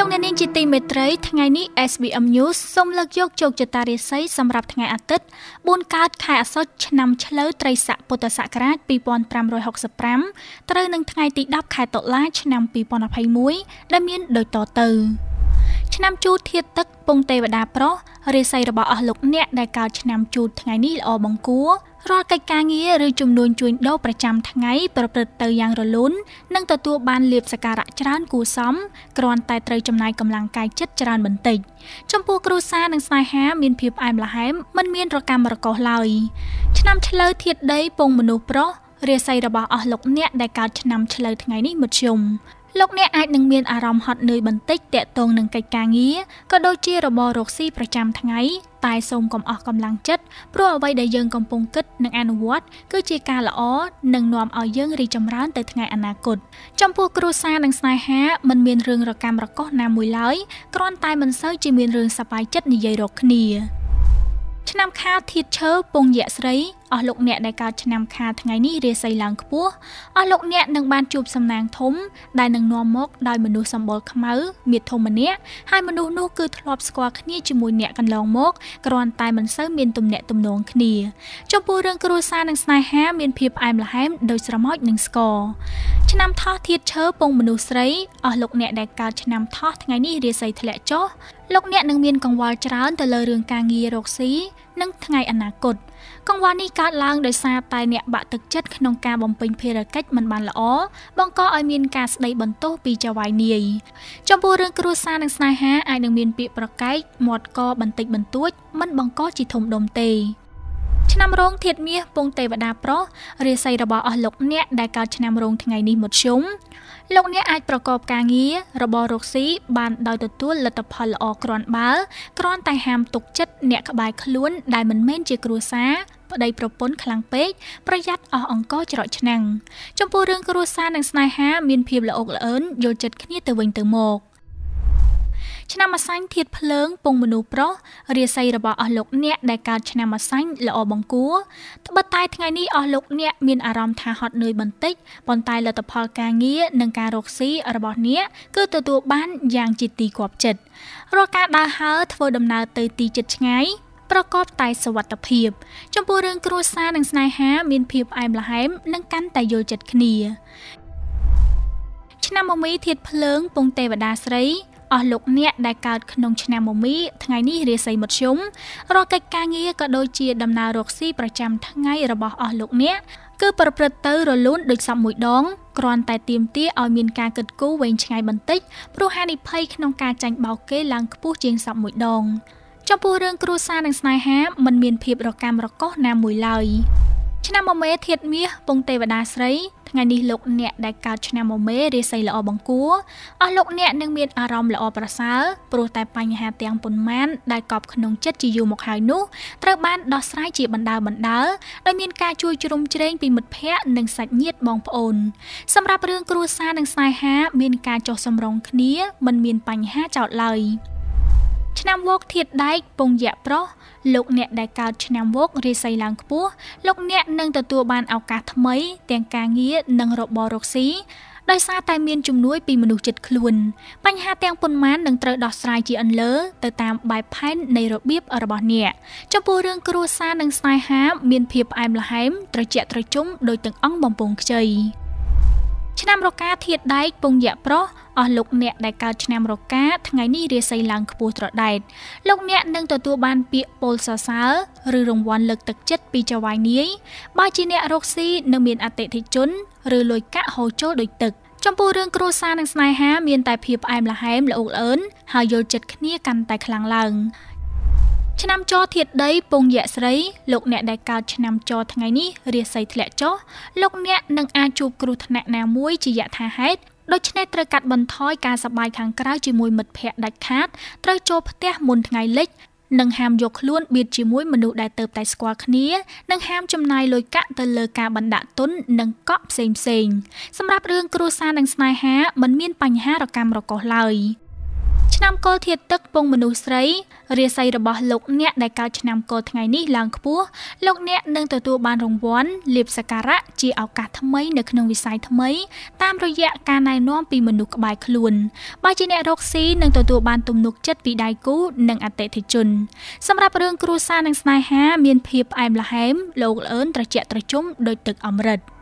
លោកអ្នកនាងជាទីមេត្រីថ្ងៃនេះ SBM News សូមលើកយកជោគជតារាសីសម្រាប់ថ្ងៃអាទិត្យ4កើតខែអាសត់ឆ្នាំឆ្លូវត្រីស័កពុទ្ធសករាជ2565ត្រូវនឹងថ្ងៃទី10ខែតុលាឆ្នាំ2021ដែលមានដូចតទៅឆ្នាំជូតធាតទឹកពងទេវតាប្រុសរាសីរបស់អស់លោកអ្នកដែលកើតឆ្នាំជូតថ្ងៃនេះល្អបង្គួរ រាល់កិច្ចការងារឬជំនួញជួញដូរប្រចាំថ្ងៃប្រព្រឹត្តទៅយ៉ាងរលូននិងទទួលបានលៀបសការៈច្រើនគួរសមគ្រាន់តែត្រូវចំណាយកម្លាំងកាយចិត្តច្រើនបន្តិចចំពោះគ្រួសារនិងស្នេហាមានភាពផ្អែមល្ហែមមិនមានរកម្មរកុសឡើយឆ្នាំឆ្លូវធាតដីពងមនុស្សប្រុសរាសីរបស់អស់លោកអ្នកដែលកើតឆ្នាំឆ្លូវថ្ងៃនេះមធ្យម លោកអ្នកអាចនឹងមានអារម្មណ៍ហត់នឿយបន្តិចតាក់ទងនឹងកិច្ចការងារក៏ដូចជារបររកស៊ីប្រចាំថ្ងៃតែសូមកុំអស់កម្លាំងចិត្តព្រោះអ្វីដែលយើងកំពុងគិតនិងអនុវត្តគឺជាការល្អនិងនាំឲ្យយើងរីកចម្រើនទៅថ្ងៃអនាគតចំពោះគ្រួសារនិងស្នេហាមិនមានរឿងរកម្មរកុសណាមួយឡើយគ្រាន់តែមិនសូវជាមានរឿងសប្បាយចិត្តនិយាយរកគ្នាឆ្នាំខាលធាតឈើពងយៈស្រីអស់លោកអ្នកដែលកើតឆ្នាំខាលថ្ងៃនេះរាសីឡើងខ្ពស់អស់លោកអ្នកនឹងបានជួបសំណាងធំ ដែលនឹងនាំមកដោយមនុស្សសម្បុរខ្មៅមាធំម្នាក់ហើយមនុស្សនោះគឺធ្លាប់ស្គាល់គ្នាជាមួយអ្នកកន្លងមកគ្រាន់តែមិនសូវមានទំនាក់ទំនងគ្នាចំពោះរឿងគ្រួសារនិងស្នេហាមានភាពផ្អែមល្ហែមដោយស្រមោចនិងស្ករឆ្នាំថោះធាតឈើពងមនុស្សស្រីអស់លោកអ្នកដែលកើតឆ្នាំថោះថ្ងៃនេះរាសីធ្លាក់ចុះលោកអ្នកនឹងមានកង្វល់ច្រើនទៅលើរឿងការងាររកស៊ី និងថ្ងៃអនាគតកង្វល់នេះកើតឡើងដោយសារតែអ្នកបាក់ទឹកចិត្តក្នុងការបំពេញភារកិច្ចមិនបានល្អបង្កឲ្យមានការស្ដីបន្ទោសពីចៅហ្វាយនាយចំពោះរឿងគ្រួសារនិងស្នេហាអាចនឹងមានពាក្យប្រកែកមាត់កបន្តិចបន្តួចមិនបង្កជាធំដុំទេ ឆ្នាំរោងធាតមាសពងទេវតាប្រុសរាសីរបស់អស់លោកអ្នកដែលកើតឆ្នាំរោងថ្ងៃនេះមុតជុំលោកអ្នកអាចប្រកបការងាររបររកស៊ីបានដោយទទួលលទ្ធផលល្អគ្រាន់បើគ្រាន់តែហាមទុកចិត្តអ្នកក្បែរខ្លួនដែលមិនមែនជាគ្រួសារប្តីប្រពន្ធខ្លាំងពេកប្រយ័ត្នអស់អង្គច្រកឆ្នាំងចំពោះរឿងគ្រួសារនិងស្នេហាមានភាពល្អកល្អឿនយល់ចិត្តគ្នាទៅវិញទៅមក ឆ្នាំម្សាញ់ធាតភ្លើងពងមនុស្សប្រុសរាសីរបស់អស់លោកអ្នកដែលកើតឆ្នាំម្សាញ់ល្អបង្គួរត្បិតតែថ្ងៃនេះអស់លោកអ្នកមានអារម្មណ៍ថាហត់នឿយបន្តិចប៉ុន្តែលទ្ធផលការងារនិងការរកស៊ីរបស់អ្នកគឺទទួលបានយ៉ាងជាទីគាប់ចិត្តរាល់ការដើរហើរធ្វើដំណើរទៅទីជិតឆ្ងាយប្រកបតែសវត្ថភាព ចំពោះរឿងគ្រួសារនិងស្នេហា មានភាពផ្អែមល្ហែមនិងកាន់តែយល់ចិត្តគ្នាឆ្នាំមមីធាតភ្លើងពងទេវតាស្រី អស់លោកអ្នកដែលកើតក្នុងឆ្នាំមមីថ្ងៃនេះរាសីមធ្យមរាល់កិច្ចការងារក៏ដូចជាដំណើររកស៊ីប្រចាំថ្ងៃរបស់អស់លោកអ្នកគឺប្រព្រឹត្តទៅរលូនដូចសពមួយដងគ្រាន់តែទៀមទាឲ្យមានការគិតគូរវែងឆ្ងាយបន្តិចព្រោះហានិភ័យក្នុងការចាញ់បោកគេឡើងខ្ពស់ជាងសពមួយដងចំពោះរឿងគ្រួសារនិងស្នេហាមិនមានភាពរកាំរកុសណាមួយឡើយ ឆ្នាំមមេធាតមាសពងទេវតាស្រីថ្ងៃនេះលោកអ្នកដែលកើតឆ្នាំមមេរាសីល្អបង្គួរអស់លោកអ្នកនឹងមានអារម្មណ៍ល្អប្រសើរព្រោះតែបញ្ហាទាំងប៉ុន្មានដែលកប់ក្នុងចិត្តជាយូរមកហើយនោះត្រូវបានដោះស្រាយជាបណ្ដើបណ្ដើដោយមានការជួយជ្រោមជ្រែងពីមិត្តភ័ក្តិនិងសាច់ញាតិបងប្អូនសម្រាប់រឿងគ្រួសារនិងស្នេហា មានការចុះសម្រុងគ្នាមិនមានបញ្ហាចោតឡើយ ឆ្នាំវោកធាតដែកពងយៈប្រុសលោកអ្នកដែលកើតឆ្នាំវោករាសីឡើងខ្ពស់លោកអ្នកនឹងទទួលបានឱកាសថ្មី ទាំងការងារនិងរបររកស៊ីដោយសារតែមានជំនួយពីមនុស្សជិតខ្លួន បញ្ហាទាំងប៉ុន្មាននឹងត្រូវដោះស្រាយជាអន្លើទៅតាមបែបផែននៃរបៀបរបស់អ្នកចំពោះរឿងគ្រួសារនិងស្នេហាមានភាពផ្អែមល្ហែមត្រជាក់ត្រជុំដោយទាំងអង្គបំពង់ខ្ចីឆ្នាំរកាធាតដែកពងយៈប្រុស អស់លោកអ្នកដែលកើតឆ្នាំរកាថ្ងៃនេះរាសីឡើងខ្ពស់ត្រដែតលោកអ្នកនឹងទទួលបានពាក្យពោលសរសើរឬរង្វាន់លើកទឹកចិត្តពីចៅហ្វាយនាយបើជាអ្នករកស៊ីនឹងមានអតិថិជនឬលុយកាក់ហូរចូលដូចទឹកចំពោះរឿងគ្រួសារនិងស្នេហាមានតែភាពផ្អែមល្ហែមល្អកល្អឿនហើយយល់ចិត្តគ្នាកាន់តែខ្លាំងឡើងឆ្នាំចធាតដីពងយៈស្រីលោកអ្នកដែលកើតឆ្នាំចថ្ងៃនេះរាសីធ្លាក់ចុះលោកអ្នកនឹងអាចជួបគ្រោះថ្នាក់ណាមួយជាយថាហេតុ ដូច្នេះត្រូវកាត់បន្ថយការសប្បាយខាងក្រៅជាមួយមិត្តភ័ក្តិដាច់ខាតត្រូវចូលផ្ទះមុនថ្ងៃលិចនិងហាមយកខ្លួនបៀតជាមួយមនុស្សដែលទៅតែស្គាល់គ្នានិងហាមចំណាយលុយកាក់ទៅលើការបណ្ដាក់ទុននិងកក់ផ្សេងផ្សេងសម្រាប់រឿងគ្រួសារនិងស្នេហាមិនមានបញ្ហារកម្មរកុសឡើយ ឆ្នាំកុលធាតុទឹកពងមនុស្សស្រីរាសីរបស់លោកអ្នកដែលកើតឆ្នាំកុលថ្ងៃនេះឡើងខ្ពស់លោកអ្នកនឹងទទួលបានរង្វាន់លាភសក្ការៈជាឱកាសថ្មីនៅក្នុងវិស័យថ្មី តាមរយៈការណែនាំពីមនុស្សក្បែរខ្លួនបើជាអ្នករកស៊ីនឹងទទួលបានទំនុកចិត្តពីដៃគូនិងអតិថិជន សម្រាប់រឿងគ្រួសារនិងស្នេហា មានភាពផ្អែមល្ហែមលោកអឿនត្រជាក់ត្រជុំដោយទឹកអមរិត។